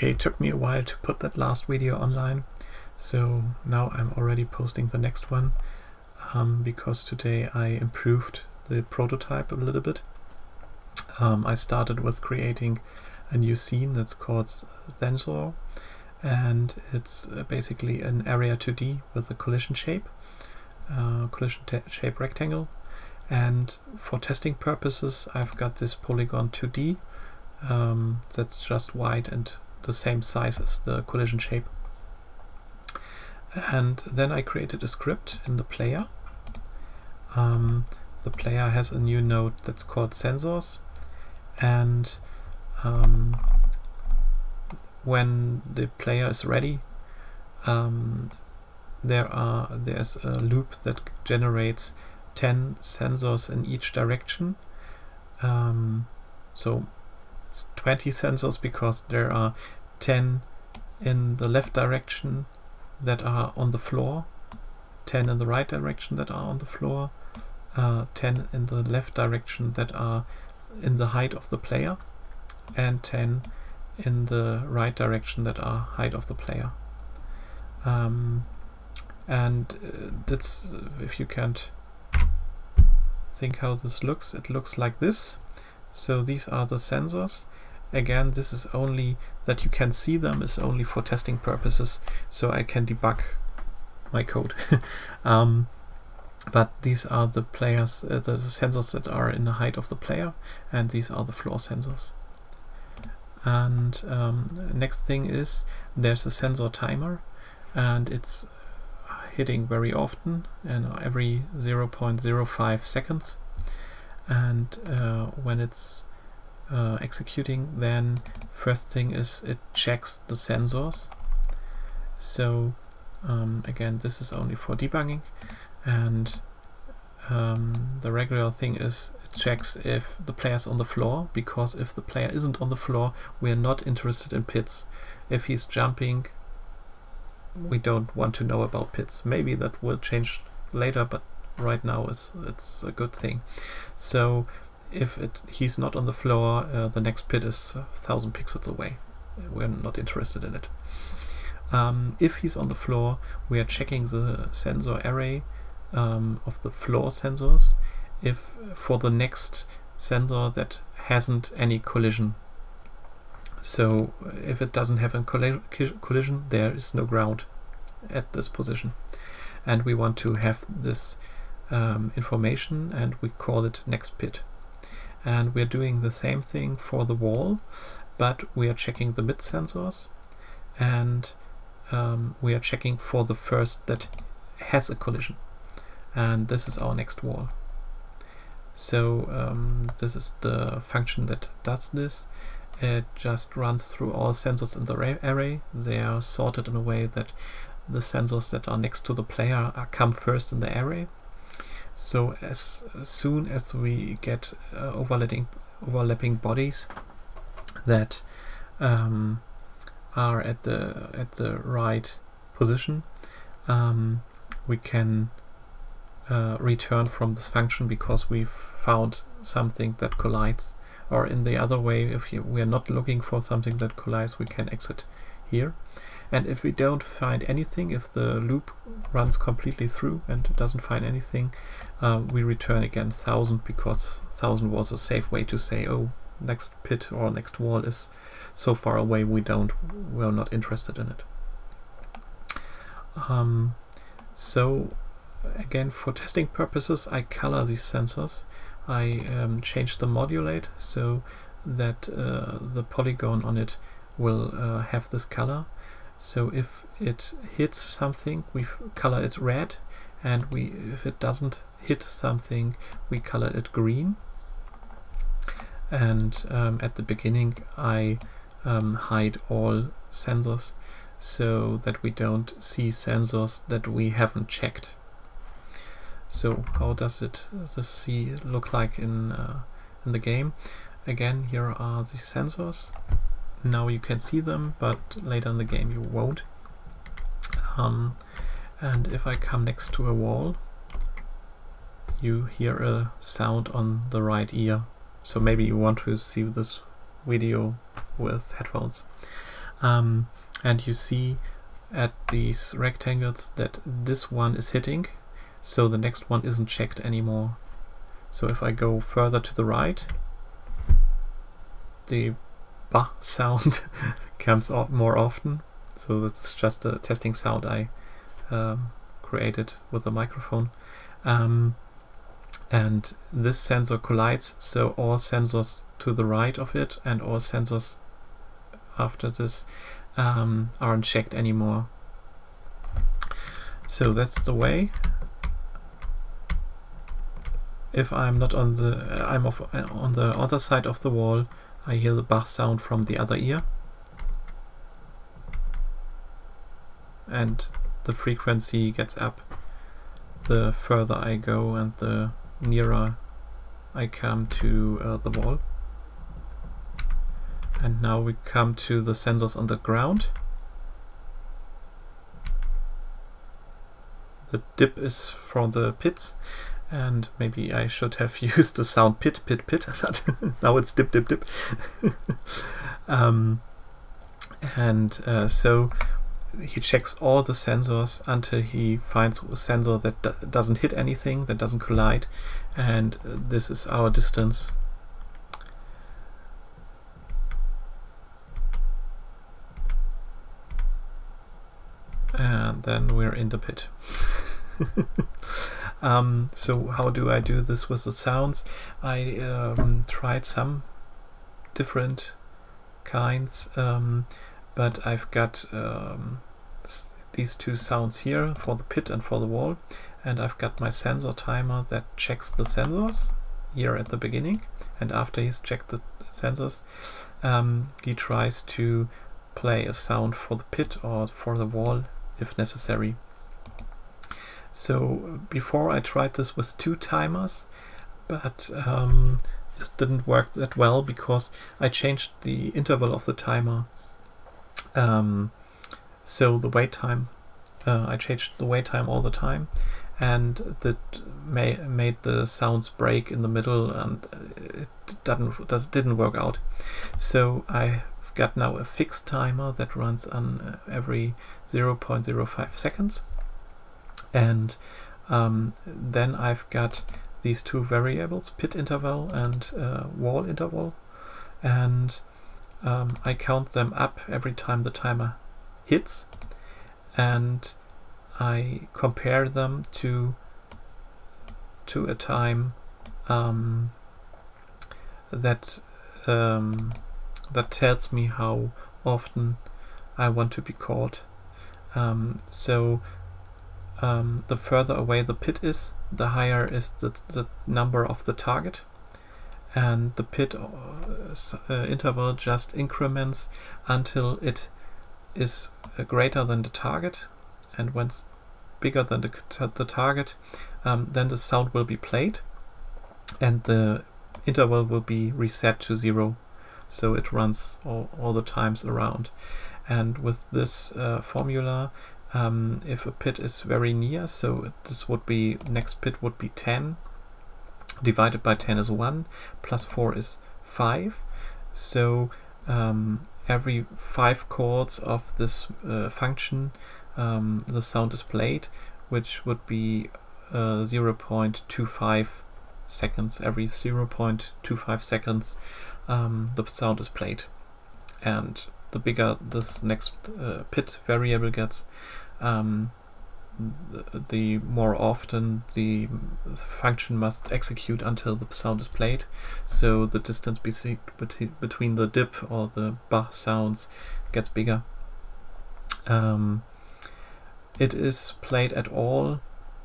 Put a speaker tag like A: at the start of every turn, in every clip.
A: Okay, it took me a while to put that last video online, so now I'm already posting the next one um, because today I improved the prototype a little bit. Um, I started with creating a new scene that's called Sensor and it's uh, basically an area 2D with a collision shape, uh, collision shape rectangle and for testing purposes I've got this polygon 2D um, that's just white and the same size as the collision shape. And then I created a script in the player. Um, the player has a new node that's called sensors and um, when the player is ready um, there are there's a loop that generates 10 sensors in each direction um, so 20 sensors because there are 10 in the left direction that are on the floor, 10 in the right direction that are on the floor, uh, 10 in the left direction that are in the height of the player, and 10 in the right direction that are height of the player. Um, and uh, that's, if you can't think how this looks, it looks like this. So these are the sensors. Again, this is only that you can see them is only for testing purposes, so I can debug my code. um, but these are the players, uh, the sensors that are in the height of the player, and these are the floor sensors. And um, next thing is there's a sensor timer, and it's hitting very often and every 0.05 seconds and uh, when it's uh, executing then first thing is it checks the sensors. So um, again this is only for debugging and um, the regular thing is it checks if the player is on the floor because if the player isn't on the floor we are not interested in pits. If he's jumping we don't want to know about pits. Maybe that will change later but right now is it's a good thing. So if it, he's not on the floor, uh, the next pit is a thousand pixels away. We're not interested in it. Um, if he's on the floor, we are checking the sensor array um, of the floor sensors if for the next sensor that hasn't any collision. So if it doesn't have a collision, there is no ground at this position. And we want to have this um, information and we call it next pit. And we're doing the same thing for the wall, but we are checking the mid sensors and um, we are checking for the first that has a collision. And this is our next wall. So um, this is the function that does this. It just runs through all sensors in the array. They are sorted in a way that the sensors that are next to the player come first in the array so as soon as we get uh, overlapping, overlapping bodies that um, are at the at the right position, um, we can uh, return from this function because we've found something that collides. Or in the other way, if you, we are not looking for something that collides, we can exit here. And if we don't find anything, if the loop runs completely through and doesn't find anything, uh, we return again 1000 because 1000 was a safe way to say, oh, next pit or next wall is so far away we don't, we're not interested in it. Um, so again, for testing purposes, I color these sensors. I um, change the modulate so that uh, the polygon on it will uh, have this color so if it hits something, we color it red, and we if it doesn't hit something, we color it green. And um, at the beginning, I um, hide all sensors so that we don't see sensors that we haven't checked. So how does it the see look like in uh, in the game? Again, here are the sensors now you can see them, but later in the game you won't. Um, and if I come next to a wall, you hear a sound on the right ear. So maybe you want to see this video with headphones. Um, and you see at these rectangles that this one is hitting, so the next one isn't checked anymore. So if I go further to the right, the ba sound comes out more often. So that's just a testing sound I um, created with the microphone. Um, and this sensor collides, so all sensors to the right of it and all sensors after this um, aren't checked anymore. So that's the way. If I'm not on the, I'm off, on the other side of the wall, I hear the bass sound from the other ear. And the frequency gets up the further I go and the nearer I come to uh, the wall. And now we come to the sensors on the ground. The dip is from the pits and maybe I should have used the sound pit, pit, pit, now it's dip, dip, dip. um, and uh, so he checks all the sensors until he finds a sensor that doesn't hit anything, that doesn't collide, and this is our distance. And then we're in the pit. Um, so how do I do this with the sounds? I um, tried some different kinds. Um, but I've got um, these two sounds here for the pit and for the wall and I've got my sensor timer that checks the sensors here at the beginning and after he's checked the sensors um, he tries to play a sound for the pit or for the wall if necessary. So before I tried this with two timers but um, this didn't work that well because I changed the interval of the timer um, so the wait time, uh, I changed the wait time all the time, and that may, made the sounds break in the middle, and it didn't does, didn't work out. So I've got now a fixed timer that runs on uh, every 0.05 seconds, and um, then I've got these two variables, pit interval and uh, wall interval, and um, I count them up every time the timer hits and I compare them to to a time um, that um, that tells me how often I want to be called. Um, so um, the further away the pit is, the higher is the, the number of the target. And the pit uh, uh, interval just increments until it is uh, greater than the target. And once bigger than the, the target um, then the sound will be played and the interval will be reset to zero. So it runs all, all the times around. And with this uh, formula um, if a pit is very near so this would be next pit would be 10 divided by 10 is 1, plus 4 is 5. So um, every 5 chords of this uh, function um, the sound is played, which would be uh, 0.25 seconds. Every 0.25 seconds um, the sound is played. And the bigger this next uh, pit variable gets, um, the more often the function must execute until the sound is played. So the distance between the dip or the ba sounds gets bigger. Um, it is played at all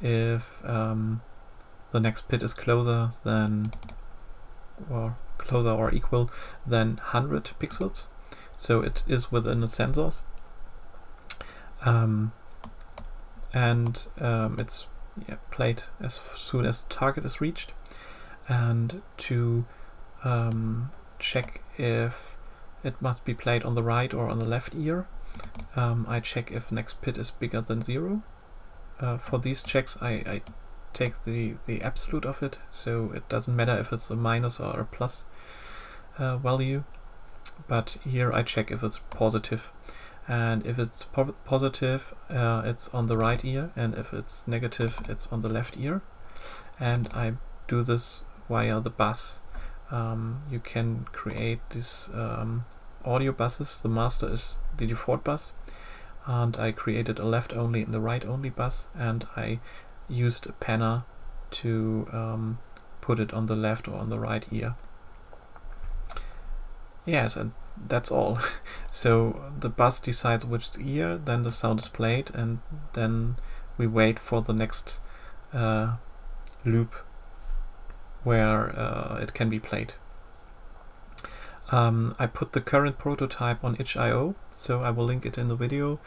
A: if um, the next pit is closer than or closer or equal than 100 pixels. So it is within the sensors. Um, and um, it's yeah, played as soon as the target is reached. And to um, check if it must be played on the right or on the left ear, um, I check if next pit is bigger than zero. Uh, for these checks I, I take the, the absolute of it, so it doesn't matter if it's a minus or a plus uh, value. but here I check if it's positive and if it's po positive uh, it's on the right ear and if it's negative it's on the left ear. And I do this via the bus. Um, you can create these um, audio buses. The master is the default bus. And I created a left only and the right only bus. And I used a panner to um, put it on the left or on the right ear. Yes and that's all. so the bus decides which ear, then the sound is played, and then we wait for the next uh, loop where uh, it can be played. Um, I put the current prototype on itch.io, so I will link it in the video.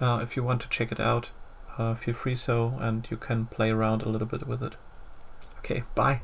A: Uh, if you want to check it out, uh, feel free so, and you can play around a little bit with it. Okay, bye.